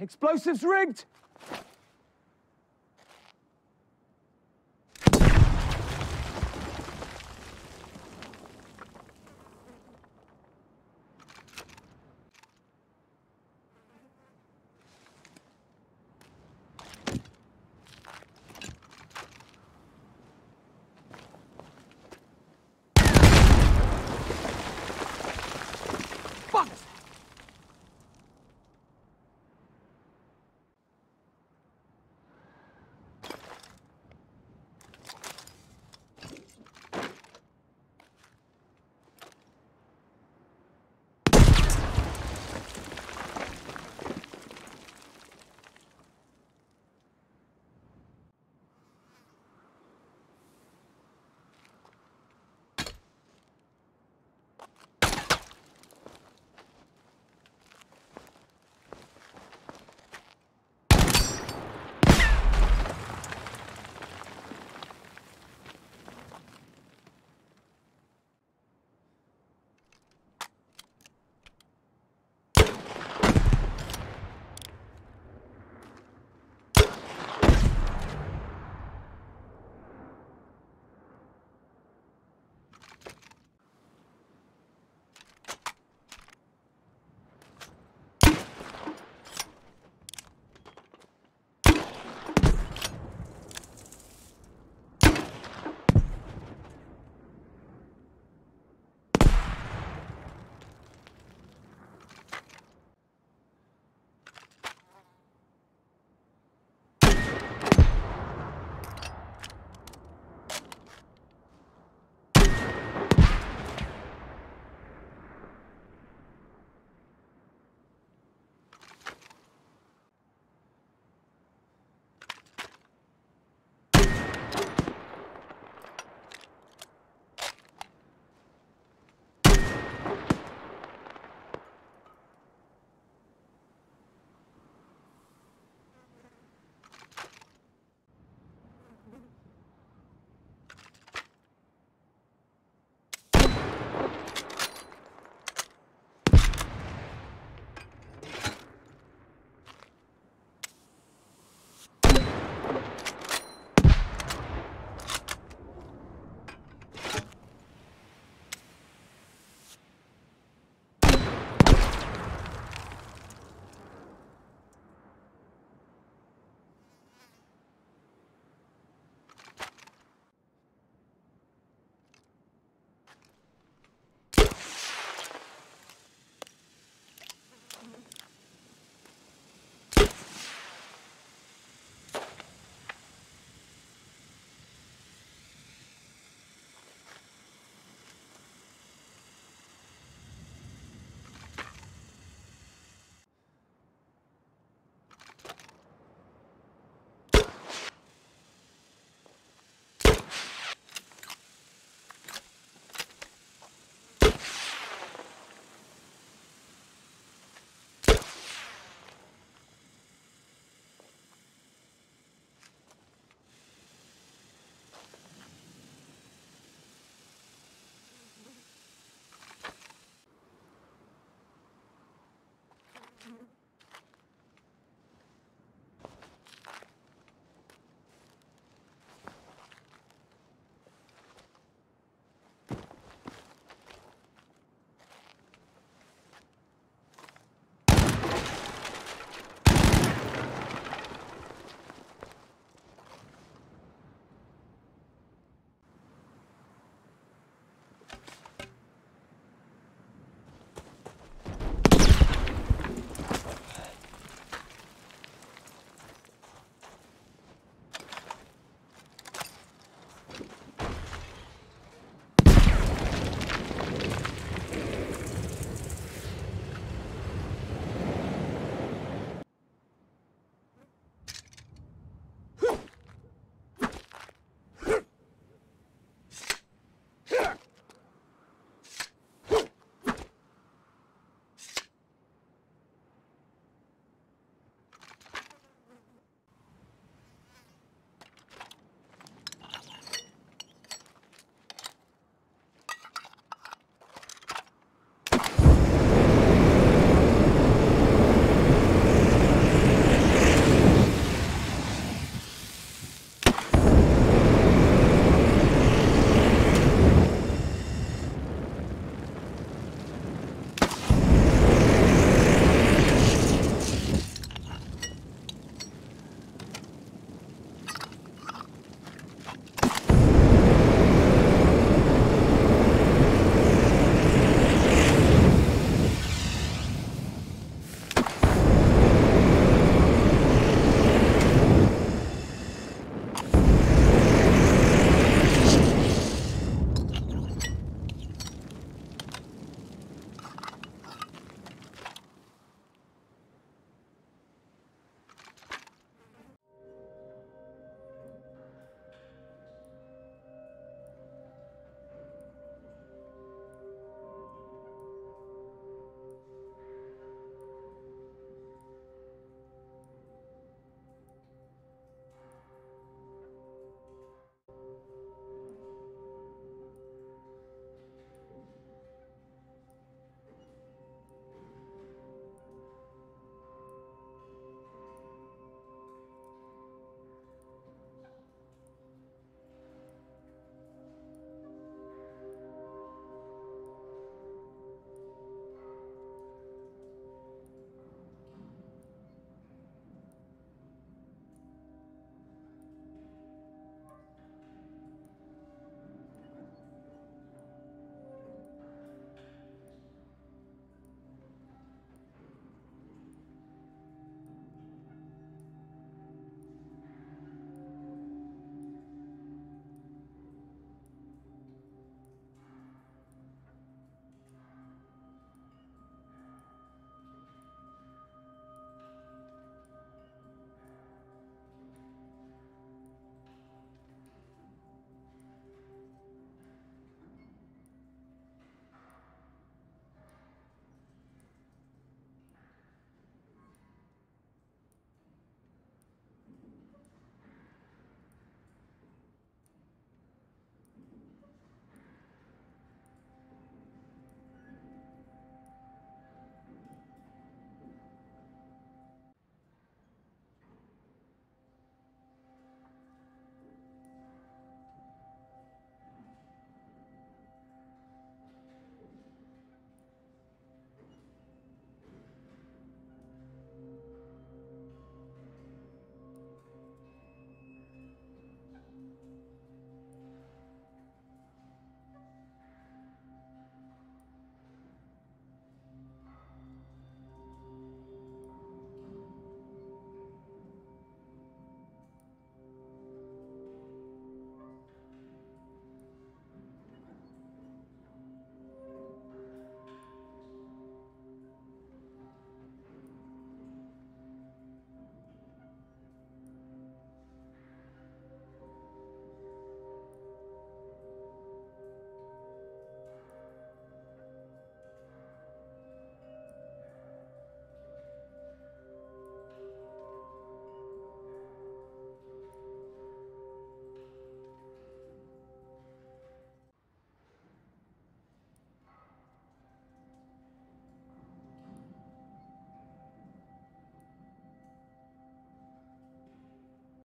Explosives rigged.